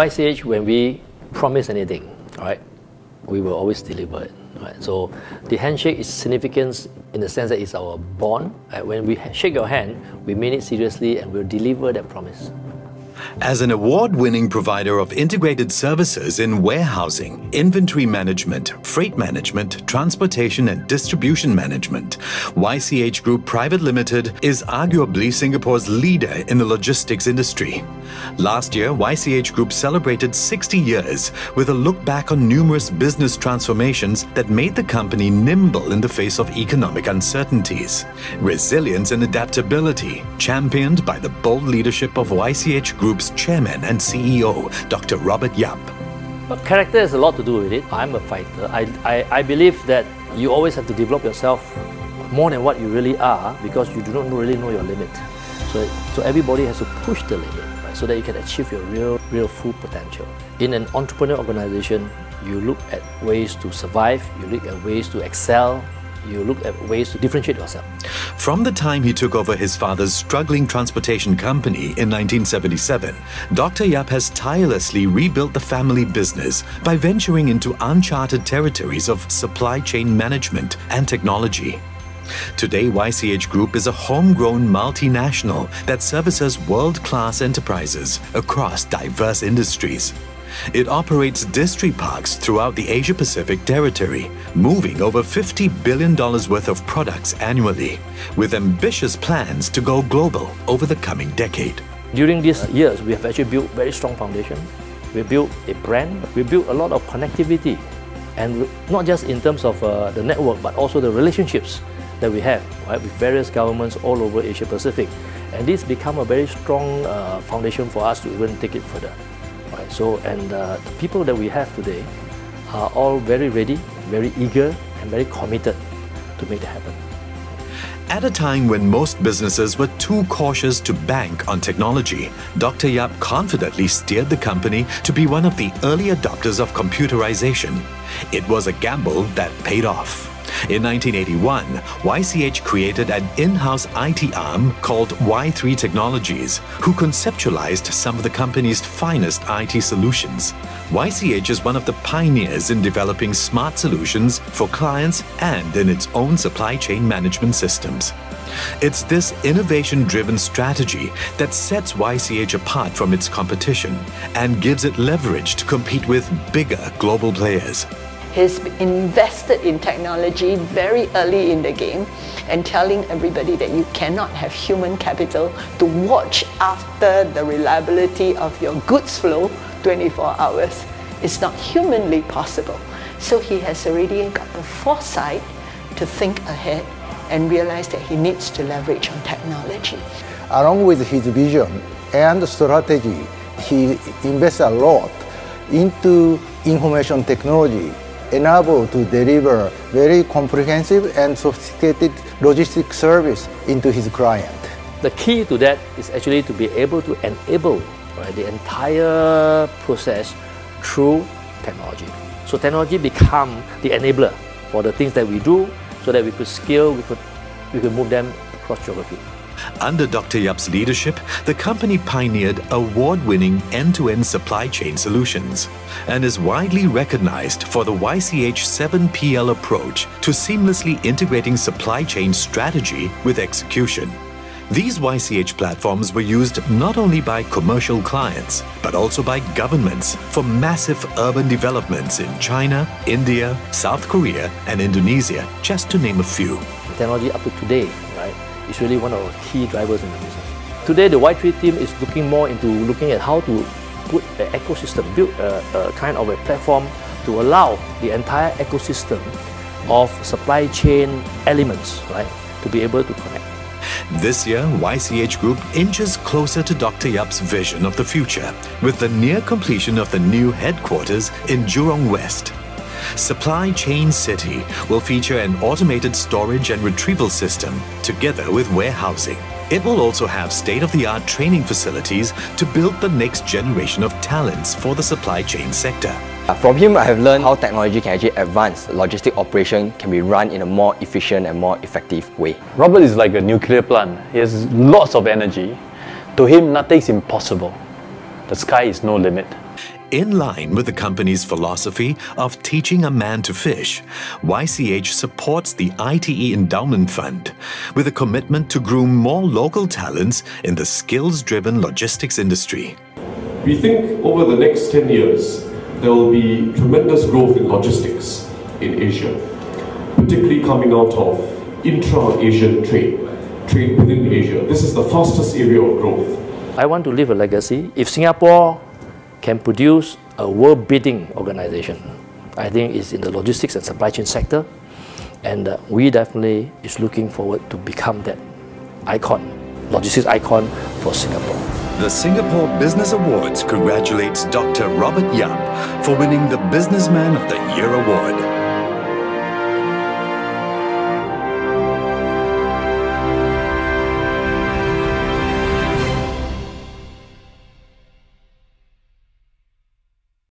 YCH, when we promise anything, right, we will always deliver it. Right? So the handshake is significant in the sense that it's our bond. Right? When we shake your hand, we mean it seriously and we'll deliver that promise. As an award winning provider of integrated services in warehousing, inventory management, freight management, transportation, and distribution management, YCH Group Private Limited is arguably Singapore's leader in the logistics industry. Last year, YCH Group celebrated 60 years with a look back on numerous business transformations that made the company nimble in the face of economic uncertainties. Resilience and adaptability, championed by the bold leadership of YCH Group Group's chairman and CEO, Dr. Robert Yap. But character has a lot to do with it. I'm a fighter. I, I, I believe that you always have to develop yourself more than what you really are because you do not really know your limit. So, so everybody has to push the limit right, so that you can achieve your real, real full potential. In an entrepreneur organization, you look at ways to survive, you look at ways to excel, you look at ways to differentiate yourself. From the time he took over his father's struggling transportation company in 1977, Dr. Yap has tirelessly rebuilt the family business by venturing into uncharted territories of supply chain management and technology. Today, YCH Group is a homegrown multinational that services world class enterprises across diverse industries. It operates DistriParks throughout the Asia Pacific territory, moving over $50 billion worth of products annually, with ambitious plans to go global over the coming decade. During these years, we have actually built very strong foundation. We built a brand, we built a lot of connectivity, and not just in terms of uh, the network, but also the relationships that we have right, with various governments all over Asia Pacific. And this become a very strong uh, foundation for us to even take it further. So, and uh, the people that we have today are all very ready, very eager, and very committed to make that happen. At a time when most businesses were too cautious to bank on technology, Dr. Yap confidently steered the company to be one of the early adopters of computerization. It was a gamble that paid off. In 1981, YCH created an in-house IT arm called Y3 Technologies, who conceptualized some of the company's finest IT solutions. YCH is one of the pioneers in developing smart solutions for clients and in its own supply chain management systems. It's this innovation driven strategy that sets YCH apart from its competition and gives it leverage to compete with bigger global players. He's invested in technology very early in the game and telling everybody that you cannot have human capital to watch after the reliability of your goods flow 24 hours. It's not humanly possible. So he has already got the foresight to think ahead and realize that he needs to leverage on technology. Along with his vision and strategy, he invests a lot into information technology enable to deliver very comprehensive and sophisticated logistic service into his client. The key to that is actually to be able to enable right, the entire process through technology. So technology become the enabler for the things that we do so that we could scale, we could, we could move them across geography. Under Dr. Yap's leadership, the company pioneered award winning end to end supply chain solutions and is widely recognized for the YCH 7PL approach to seamlessly integrating supply chain strategy with execution. These YCH platforms were used not only by commercial clients, but also by governments for massive urban developments in China, India, South Korea, and Indonesia, just to name a few. Technology up to today? Is really one of the key drivers in the business. Today, the Y3 team is looking more into looking at how to put an ecosystem, build a, a kind of a platform to allow the entire ecosystem of supply chain elements, right, to be able to connect. This year, YCH Group inches closer to Dr. Yap's vision of the future with the near completion of the new headquarters in Jurong West. Supply Chain City will feature an automated storage and retrieval system together with warehousing. It will also have state-of-the-art training facilities to build the next generation of talents for the supply chain sector. Uh, from him, I have learned how technology can actually advance logistic operation can be run in a more efficient and more effective way. Robert is like a nuclear plant. He has lots of energy. To him, nothing is impossible. The sky is no limit. In line with the company's philosophy of teaching a man to fish, YCH supports the ITE Endowment Fund with a commitment to groom more local talents in the skills driven logistics industry. We think over the next 10 years, there will be tremendous growth in logistics in Asia, particularly coming out of intra Asian trade, trade within Asia. This is the fastest area of growth. I want to leave a legacy. If Singapore can produce a world bidding organization. I think it's in the logistics and supply chain sector, and uh, we definitely is looking forward to become that icon, logistics icon for Singapore. The Singapore Business Awards congratulates Dr. Robert Yap for winning the Businessman of the Year award.